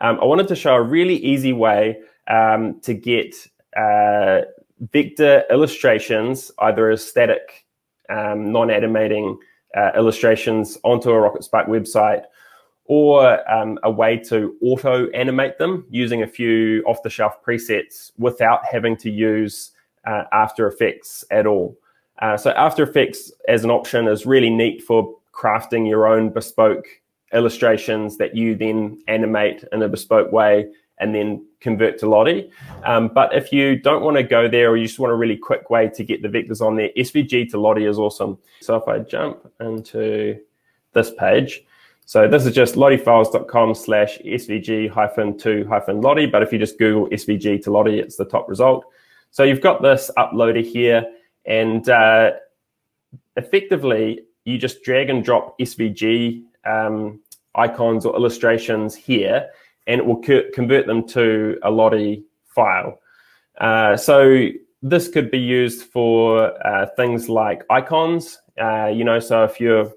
um, I wanted to show a really easy way um, to get uh, vector illustrations, either as static, um, non-animating uh, illustrations onto a Rocketspark website, or um, a way to auto animate them using a few off-the-shelf presets without having to use uh, After Effects at all. Uh, so After Effects as an option is really neat for crafting your own bespoke illustrations that you then animate in a bespoke way and then convert to Lottie. Um, but if you don't want to go there or you just want a really quick way to get the vectors on there, SVG to Lottie is awesome. So if I jump into this page, so this is just lottiefiles.com slash svg hyphen to hyphen lottie. But if you just Google svg to lottie, it's the top result. So you've got this uploader here and uh, effectively you just drag and drop SVG um, icons or illustrations here and it will convert them to a Lottie file. Uh, so this could be used for uh, things like icons. Uh, you know, so if you're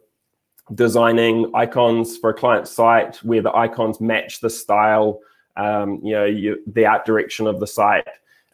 designing icons for a client site where the icons match the style, um, you know, you, the art direction of the site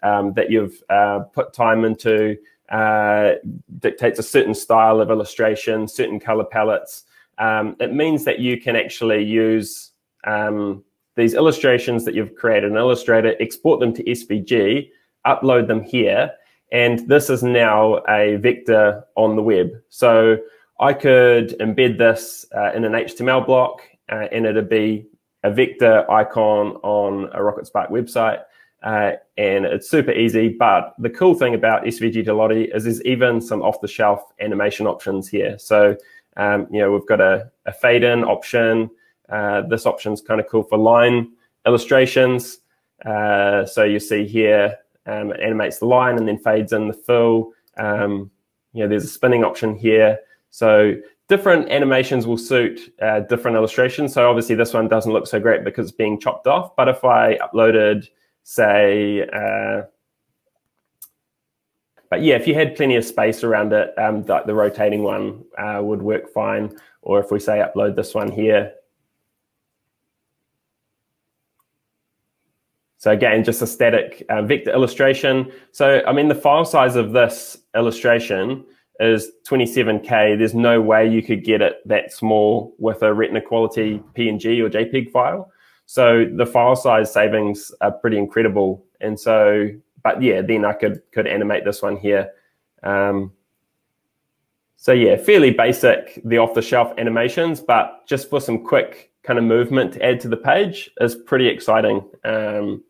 um, that you've uh, put time into, uh, dictates a certain style of illustration, certain color palettes. Um, it means that you can actually use um, these illustrations that you've created in Illustrator, export them to SVG, upload them here, and this is now a vector on the web. So I could embed this uh, in an HTML block, uh, and it'd be a vector icon on a Rocketspark website. Uh, and it's super easy. But the cool thing about SVG to Lottie is there's even some off-the-shelf animation options here. So um, you know we've got a, a fade-in option. Uh, this option is kind of cool for line illustrations. Uh, so you see here, um, it animates the line and then fades in the fill. Um, you know, there's a spinning option here. So different animations will suit uh, different illustrations. So obviously this one doesn't look so great because it's being chopped off. But if I uploaded, say, uh, but yeah, if you had plenty of space around it, um, the, the rotating one uh, would work fine. Or if we say upload this one here, So again, just a static uh, vector illustration. So, I mean, the file size of this illustration is 27K. There's no way you could get it that small with a retina quality PNG or JPEG file. So the file size savings are pretty incredible. And so, but yeah, then I could, could animate this one here. Um, so yeah, fairly basic, the off-the-shelf animations, but just for some quick kind of movement to add to the page is pretty exciting. Um,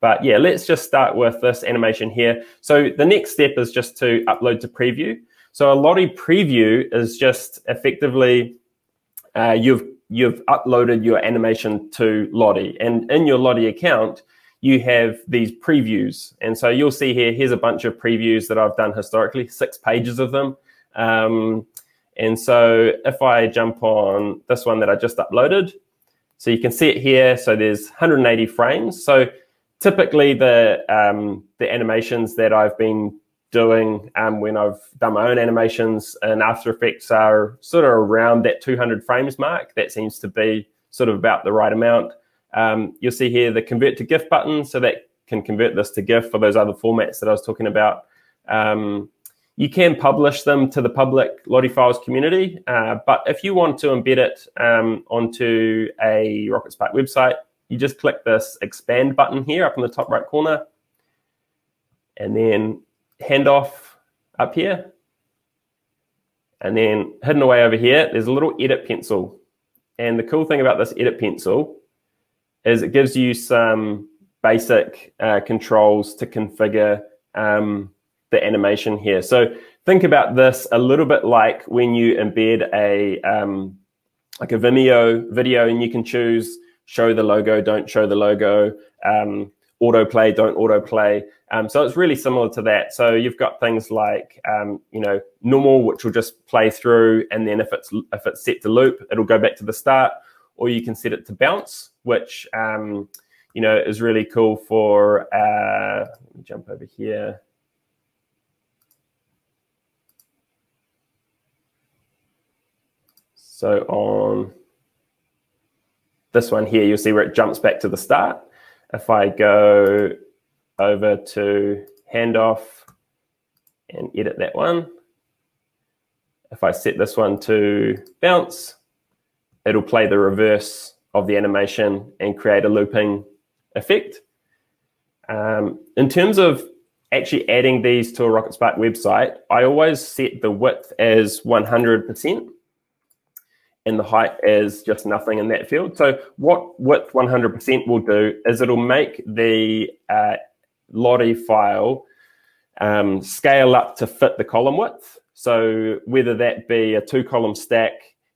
but yeah, let's just start with this animation here. So the next step is just to upload to preview. So a Lottie preview is just effectively uh, you've you've uploaded your animation to Lottie, and in your Lottie account you have these previews, and so you'll see here. Here's a bunch of previews that I've done historically, six pages of them. Um, and so if I jump on this one that I just uploaded, so you can see it here. So there's 180 frames. So typically the um, the animations that I've been doing um, when I've done my own animations and After Effects are sort of around that 200 frames mark. That seems to be sort of about the right amount. Um, you'll see here the convert to GIF button, so that can convert this to GIF for those other formats that I was talking about. Um, you can publish them to the public LottieFiles community, uh, but if you want to embed it um, onto a Rocketspark website, you just click this expand button here up in the top right corner and then handoff up here. And then hidden away over here, there's a little edit pencil. And the cool thing about this edit pencil is it gives you some basic uh, controls to configure um, the animation here. So think about this a little bit like when you embed a um, like a Vimeo video and you can choose show the logo, don't show the logo, um, autoplay, don't autoplay. Um, so it's really similar to that. So you've got things like, um, you know, normal, which will just play through, and then if it's if it's set to loop, it'll go back to the start, or you can set it to bounce, which um, you know is really cool for. Uh, let me jump over here. So on this one here, you'll see where it jumps back to the start. If I go over to handoff and edit that one, if I set this one to bounce, it'll play the reverse of the animation and create a looping effect. Um, in terms of actually adding these to a Rocketspark website, I always set the width as 100% and the height as just nothing in that field. So what width 100% will do is it'll make the uh, Lottie file um, scale up to fit the column width. So whether that be a two column stack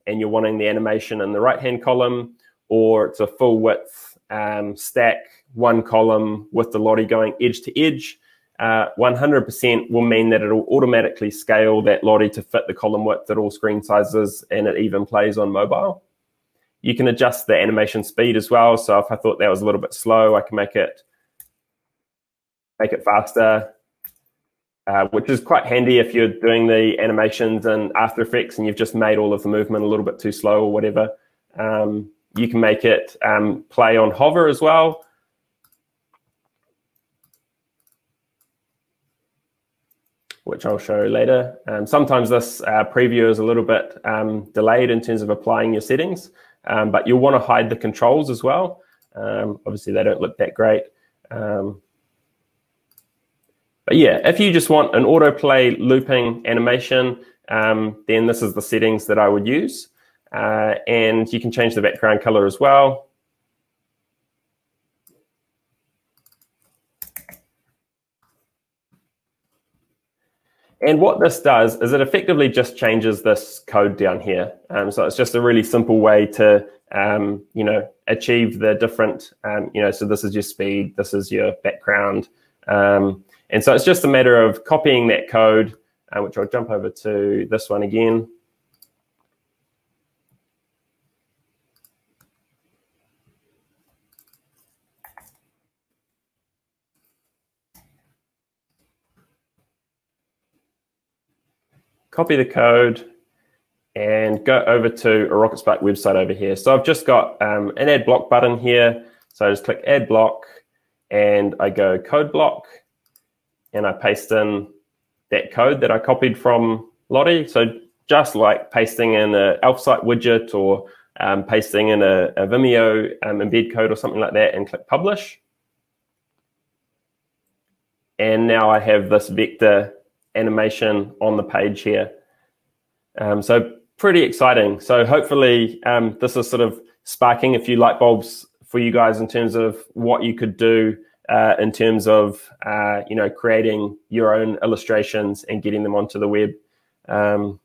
and you're wanting the animation in the right hand column, or it's a full width um, stack, one column with the Lottie going edge to edge, uh, 100% will mean that it'll automatically scale that Lottie to fit the column width at all screen sizes and it even plays on mobile. You can adjust the animation speed as well. So if I thought that was a little bit slow, I can make it make it faster, uh, which is quite handy if you're doing the animations in After Effects and you've just made all of the movement a little bit too slow or whatever. Um, you can make it um, play on hover as well. which I'll show later. Um, sometimes this uh, preview is a little bit um, delayed in terms of applying your settings, um, but you'll want to hide the controls as well. Um, obviously, they don't look that great. Um, but yeah, if you just want an autoplay looping animation, um, then this is the settings that I would use. Uh, and you can change the background color as well. And what this does is it effectively just changes this code down here. Um, so it's just a really simple way to, um, you know, achieve the different, um, you know, so this is your speed, this is your background. Um, and so it's just a matter of copying that code, uh, which I'll jump over to this one again. Copy the code, and go over to a Rocketspark website over here. So I've just got um, an add block button here. So I just click add block and I go code block and I paste in that code that I copied from Lottie. So just like pasting in an Elfsight widget or um, pasting in a, a Vimeo um, embed code or something like that and click publish. And now I have this vector animation on the page here. Um, so pretty exciting. So hopefully um, this is sort of sparking a few light bulbs for you guys in terms of what you could do uh, in terms of uh, you know creating your own illustrations and getting them onto the web. Um,